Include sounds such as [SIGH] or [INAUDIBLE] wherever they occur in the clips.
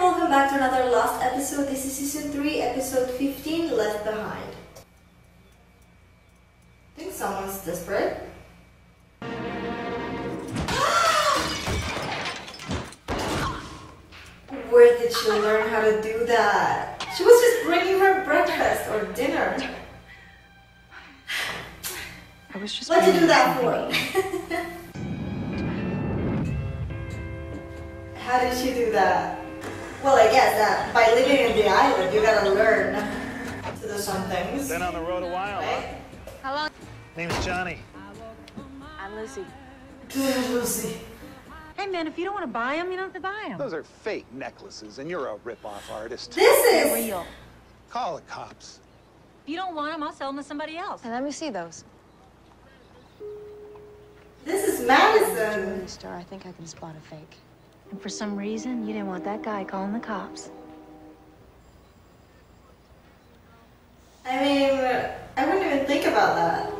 Welcome back to another Lost episode. This is season 3, episode 15, Left Behind. Think someone's desperate. [GASPS] Where did she learn how to do that? She was just bringing her breakfast or dinner. I was just. What'd you do that funny. for? [LAUGHS] How did she do that? Well, I guess that by living in the island, you gotta learn to do some things. Been on the road a while, huh? How long? Name's Johnny. I'm Lucy. Good, Lucy. Hey man, if you don't want to buy them, you don't have to buy them. Those are fake necklaces, and you're a rip-off artist. This They're is real. Call the cops. If you don't want them, I'll sell them to somebody else. And let me see those. This is Madison. store, I think I can spot a fake. And for some reason, you didn't want that guy calling the cops. I mean, I wouldn't even think about that.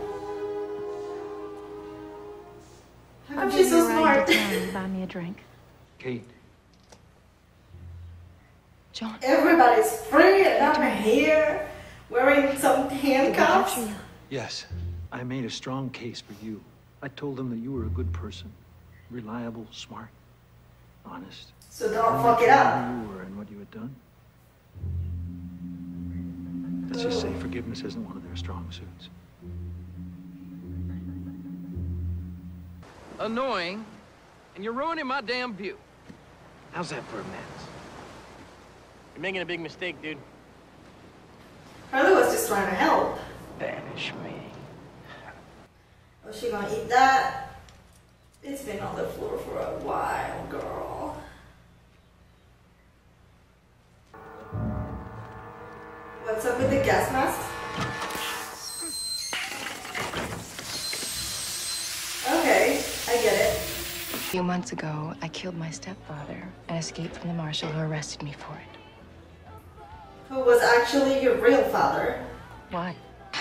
How come she's so smart? [LAUGHS] buy me a drink. Kate, John. Everybody's free and I'm here wearing some handcuffs. Yes, I made a strong case for you. I told them that you were a good person, reliable, smart, honest. So don't they fuck it told up. me Who you were and what you had done. Let's just say forgiveness isn't one of their strong suits. annoying, and you're ruining my damn view. How's that for a mess? You're making a big mistake, dude. Carly was just trying to help. Banish me. Was she gonna eat that? It's been on the floor for a while, girl. What's up with the gas mask? Okay, I get it. A few months ago, I killed my stepfather and escaped from the marshal who arrested me for it. Who was actually your real father? Why?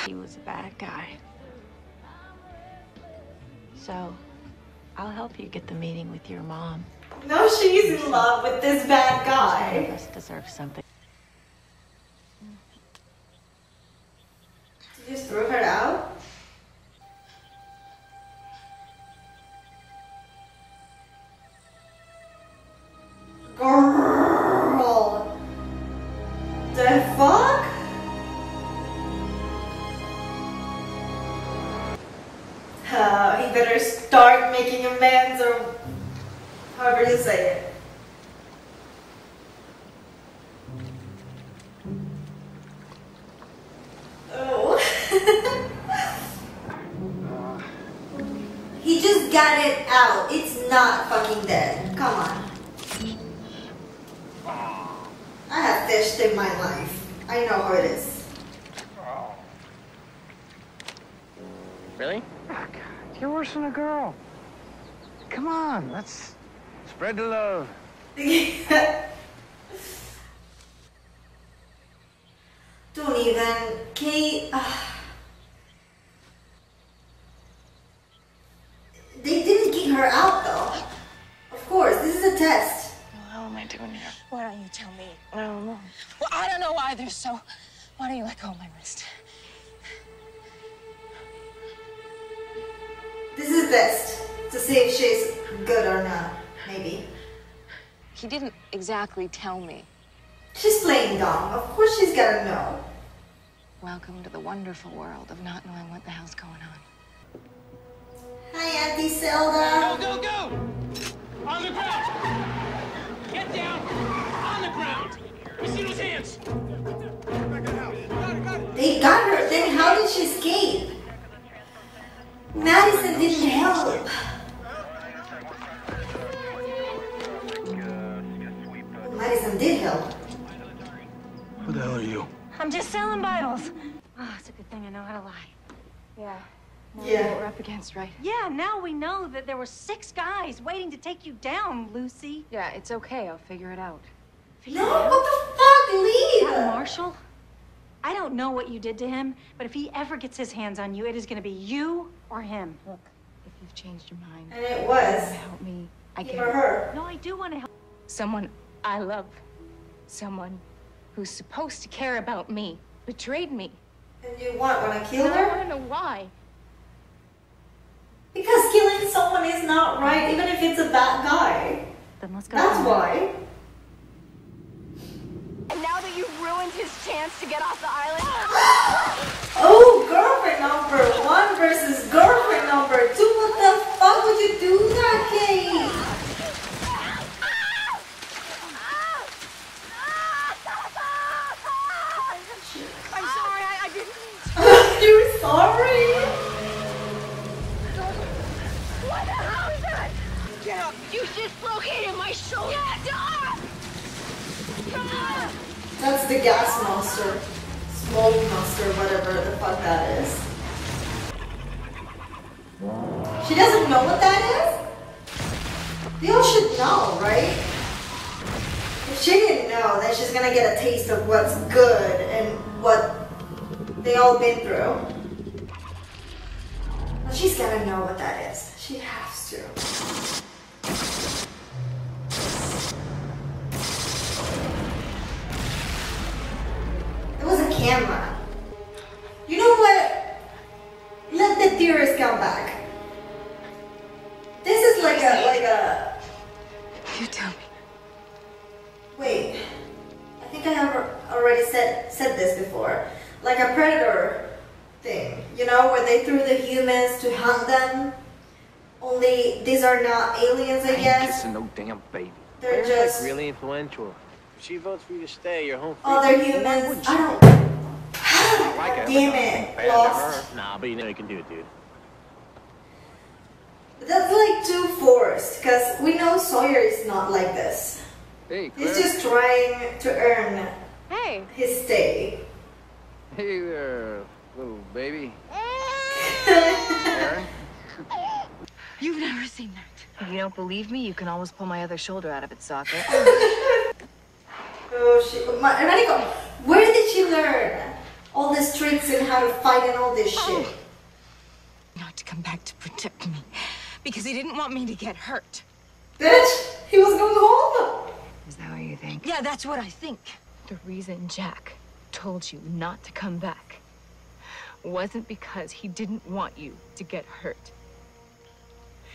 He was a bad guy. So, I'll help you get the meeting with your mom. No, she's in love with this bad One of guy. us deserves something. Uh, he better start making amends or however you say it. Oh. [LAUGHS] he just got it out. It's not fucking dead. Come on. I have fished in my life. I know how it is. Really? You're worse than a girl. Come on, let's spread the love. [LAUGHS] Don't even. Kate. ah. They didn't kick her out though. Of course, this is a test. How am I doing here? Why don't you tell me? I don't know. Well, I don't know either, so why don't you let go of my wrist? This is best to see if she's good or not. Maybe. He didn't exactly tell me. She's playing dumb. Of course she's gotta know. Welcome to the wonderful world of not knowing what the hell's going on. Hi, Auntie Zelda. Go, go! go! On the ground! Get down! On the ground! I see those hands! They got her. Then how did she escape? Madison didn't help. Madison did help. Who the hell are you? I'm just selling Bibles. Oh, it's a good thing I know how to lie. Yeah. Yeah. What we're up against, right? Yeah, now we know that there were six guys waiting to take you down, Lucy. Yeah, it's okay. I'll figure it out. No, what the fuck? That Leave. Marshall? I don't know what you did to him, but if he ever gets his hands on you, it is going to be you or him. Look, if you've changed your mind, And it you was. help me. I Him can. or her. No, I do want to help. Someone I love, someone who's supposed to care about me, betrayed me. And you what, wanna kill And I her? want to know why. Because killing someone is not right, even if it's a bad guy. Then let's go. That's why. And now that you've ruined his chance to get off the island, [GASPS] Oh, girlfriend number versus girlfriend number two. What the fuck would you do that, Kate? I'm sorry, I, I didn't. You're sorry? What the hell is that? Get up! You dislocated my shoulder. Get up! That's the gas monster. Smoke monster, whatever the fuck that is. She doesn't know what that is? They all should know, right? If she didn't know, then she's gonna get a taste of what's good and what they all been through. But she's gonna know what that is. She has to. It was a camera. You know what? Are not aliens, I I ain't guess. kissing no damn baby. They're Claire's just like really influential. If she votes for you to stay, you're home free. oh, they're humans. I don't. vote? [SIGHS] Like it. Damn it, Bad to lost. her. Nah, but you know you can do it, dude. That's like too forced, because we know Sawyer is not like this. Hey, He's just trying to earn Hey. his stay. Hey there, little baby. [LAUGHS] Aaron? You've never seen that. If you don't believe me, you can always pull my other shoulder out of its socket. [LAUGHS] Oh, she, Ma- Mariko, where did she learn all these tricks and how to fight and all this shit? Not to come back to protect me, because he didn't want me to get hurt. Bitch, he was going home. Is that what you think? Yeah, that's what I think. The reason Jack told you not to come back wasn't because he didn't want you to get hurt.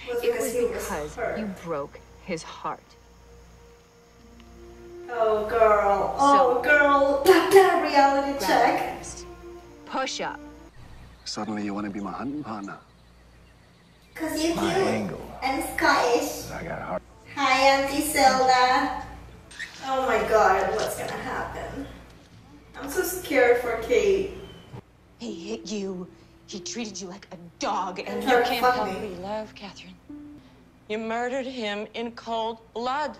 Was It was he because hurt. you broke his heart. Oh, girl. Oh, girl. That, that reality check. my. Push up. Suddenly you want to be my hunting partner. Because you're My cute angle. and Scottish. I got heart. Hi, Auntie Zelda. Oh my god, what's gonna happen? I'm so scared for Kate. He hit you. He treated you like a dog, and And you can't fuck help me. me love Katherine. You murdered him in cold blood.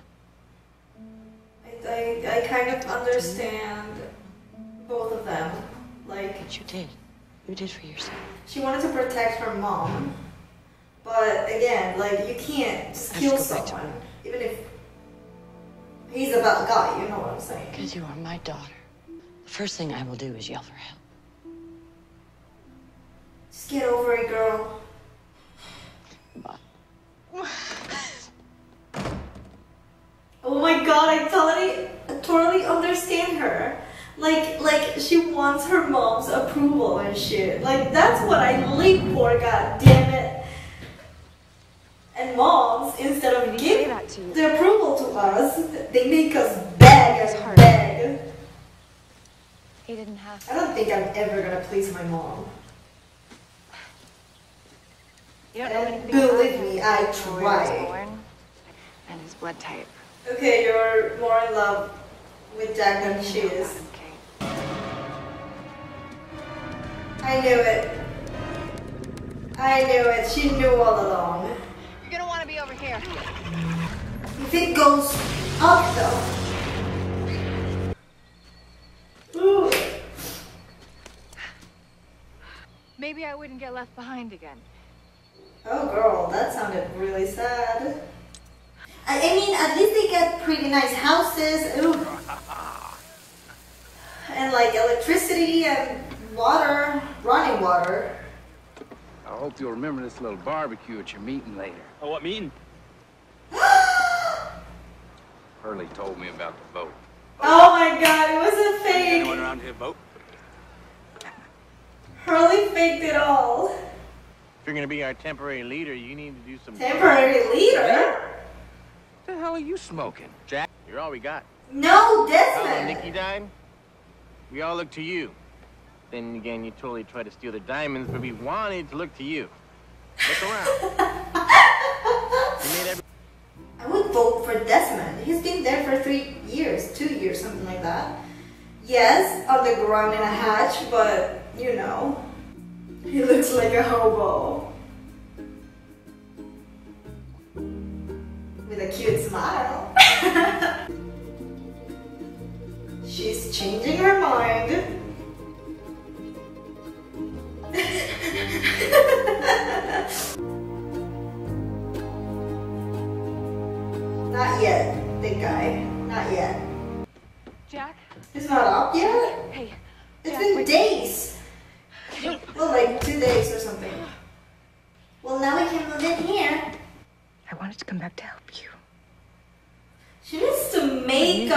I, I, I kind of understand both of them. Like, But you did. You did for yourself. she wanted to protect her mom. But again, like, you can't just kill have to go back to someone. Even if he's a bad guy, you know what I'm saying. Because you are my daughter. The first thing I will do is yell for help. Just get over it, girl. [SIGHS] Oh my god, I totally, totally understand her. Like, like she wants her mom's approval and shit. Like that's what I live for. God damn it. And moms, instead of giving that to you. the approval to us, they make us beg It's and hard. beg. he didn't have I don't think I'm ever gonna please my mom. You don't know know And anything anything about believe believe me, I Where he was try. and his blood type. Okay, you're more in love with Jack than she is. Okay. I knew it. I knew it. She knew all along. You're gonna want to be over here. If it goes up though. Ooh. Maybe I wouldn't get left behind again. Oh girl, that sounded really sad. I I mean, at least they get pretty nice houses. Ooh. And like electricity electricity and water, running water. I hope you'll remember this little barbecue at your meeting later. Oh, what mean? [GASPS] Hurley told me about the boat. Oh my god, it was a fake! Anyone fake. around here vote? Hurley faked it all. If you're gonna be our temporary leader, you need to do some. Temporary leader? What the hell are you smoking? Jack, you're all we got. No, Desmond. Nikki died, we all looked to you. Then again, you totally tried to steal the diamonds, but we wanted to look to you. Look around. [LAUGHS] you made every. I would vote for Desmond. He's been there for three years, two years, something like that. Yes, on the ground in a hatch, but you know, he looks like a hobo. With a cute smile. [LAUGHS] She's changing her mind.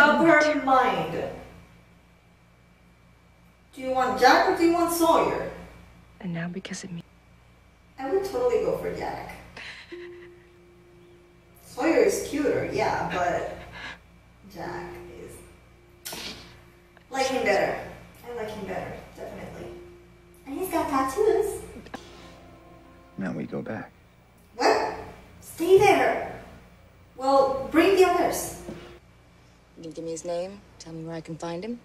Up her mind. Do you want Jack or do you want Sawyer? And now because of me. I would totally go for Jack. Sawyer is cuter, yeah, but Jack is. Like him better. I like him better, definitely. And he's got tattoos. Now we go back. What? Stay there. Well, bring the others. You can give me his name? Tell me where I can find him?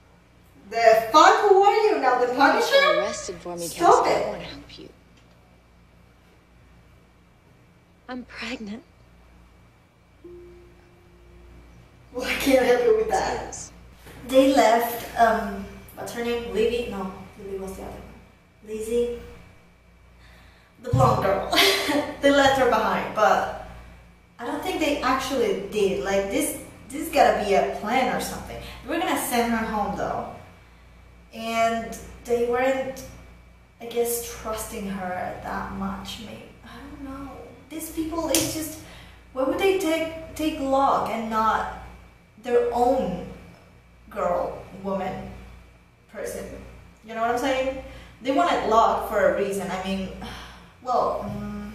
The fuck? Who are you now? The You're Punisher? arrested for me, Stop Cassie. it. I want to help you. I'm pregnant. Well, I can't help you with that. They left, um, what's her name? Livy? No, Livy was the other one. Lizzie? The blonde girl. [LAUGHS] they left her behind, but I don't think they actually did. Like, this, this gotta be a plan or something. We're gonna send her home though. And they weren't, I guess, trusting her that much. Maybe, I don't know. These people, it's just, why would they take, take Locke and not their own girl, woman, person. You know what I'm saying? They wanted Locke for a reason. I mean, [SIGHS] well, mm,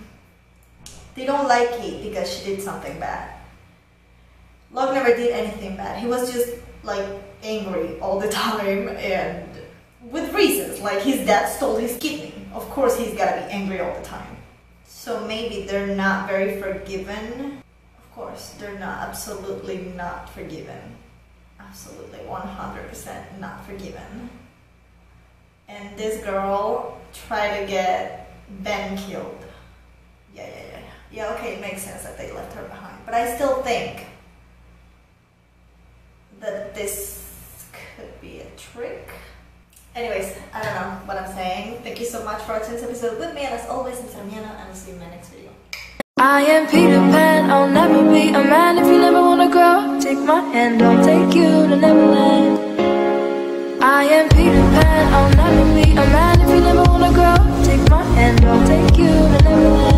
they don't like Kate because she did something bad. Locke never did anything bad. He was just like angry all the [LAUGHS] time and with reasons. Like his dad stole his kidney. Of course, he's gotta be angry all the time. So maybe they're not very forgiven of course, they're not absolutely not forgiven. Absolutely 100% not forgiven. And this girl tried to get Ben killed. Yeah, yeah, yeah. Yeah, okay, it makes sense that they left her behind. But I still think that this could be a trick. Anyways, I don't know what I'm saying. Thank you so much for watching this episode with me. And as always, I'm Sora Miyano, and I'll see you in my next video. I am Peter Pan, I'll never be a man if you never wanna grow. Take my hand, I'll take you to Neverland. I am Peter Pan, I'll never be a man if you never wanna grow. Take my hand, I'll take you to Neverland.